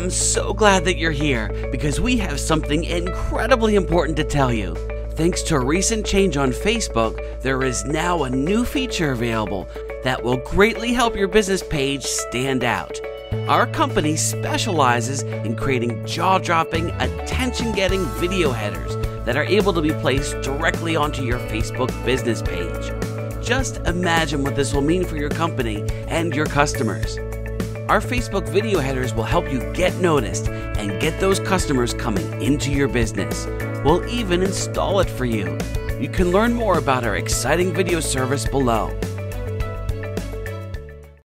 I'm so glad that you're here because we have something incredibly important to tell you. Thanks to a recent change on Facebook, there is now a new feature available that will greatly help your business page stand out. Our company specializes in creating jaw dropping, attention getting video headers that are able to be placed directly onto your Facebook business page. Just imagine what this will mean for your company and your customers. Our Facebook video headers will help you get noticed and get those customers coming into your business. We'll even install it for you. You can learn more about our exciting video service below.